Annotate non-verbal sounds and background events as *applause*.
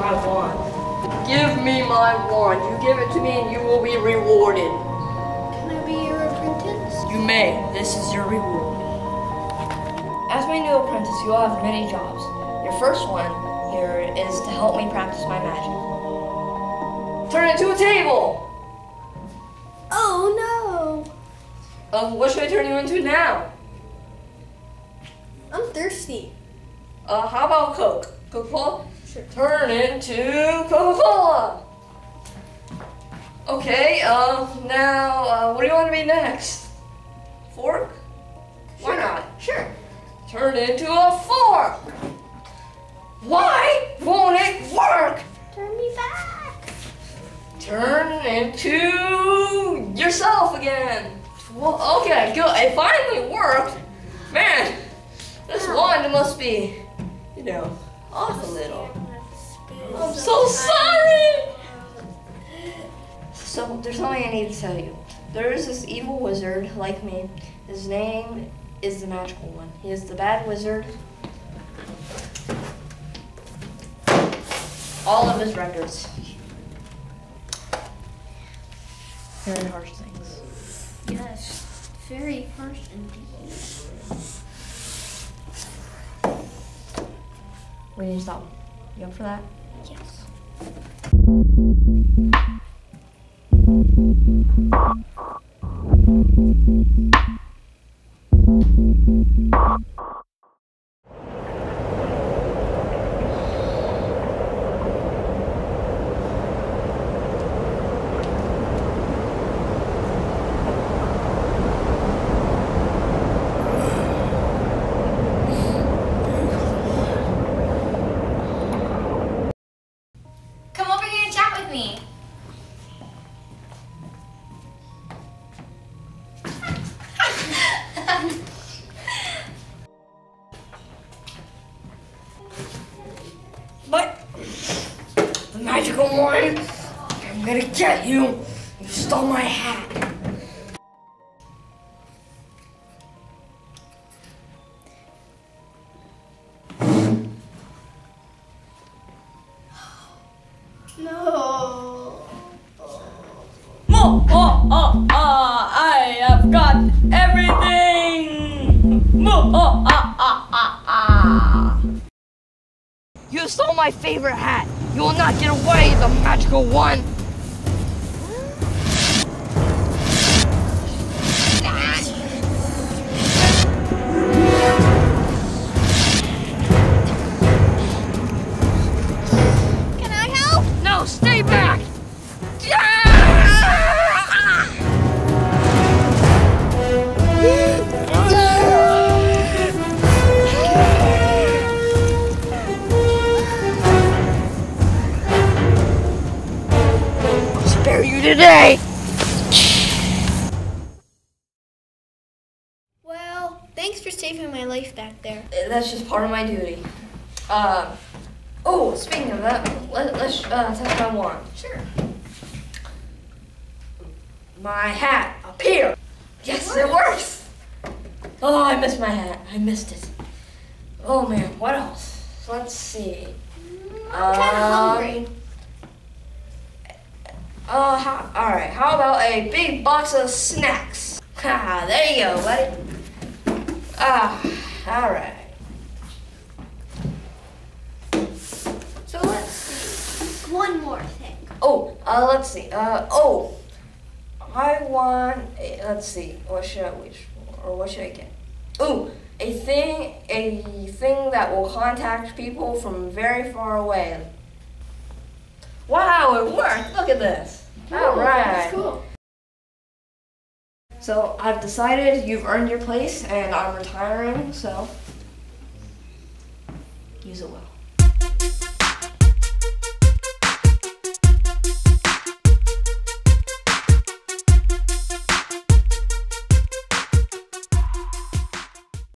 my wand. Give me my wand. You give it to me and you will be rewarded. Can I be your apprentice? You may. This is your reward. As my new apprentice, you will have many jobs. Your first one here is to help me practice my magic. Turn it into a table! Oh no! Um, what should I turn you into now? I'm thirsty. Uh, how about Coke? Coca-Cola? Sure. Turn into Coca-Cola! Okay, uh, now, uh, what do you want to be next? Fork? Why not? Sure. Turn into a fork! Why won't it work? Turn me back. Turn into yourself again. Well, okay, good. It finally worked. Man, this wand must be, you know, off a little. I'm so sorry. So there's something I need to tell you. There is this evil wizard like me. His name is the magical one. He is the bad wizard. All of his records. Very harsh things. Yes. Very harsh indeed. We need to stop. You up for that? Yes. Come me. But the magical one, I'm gonna get you. You stole my hat. Everything. Oh, ah, ah, ah. You stole my favorite hat. You will not get away, the magical one. I'll you today. Well, thanks for saving my life back there. That's just part of my duty. Uh, oh, speaking of that, let, let's uh, test my wand. Sure. My hat up here. Yes, it works. Oh, I missed my hat. I missed it. Oh man, what else? Let's see. I'm kind of Um, hungry. Uh, how, all right. How about a big box of snacks? *laughs* Ha, there you go, buddy. Ah, all right. So let's see. One more thing. Oh, uh, let's see. Uh, oh, I want. A, let's see. What should I wish for, or what should I get? Ooh, a thing, a thing that will contact people from very far away. Wow, it worked! Look at this. All right. That's cool. So I've decided you've earned your place, and I'm retiring. So use it well.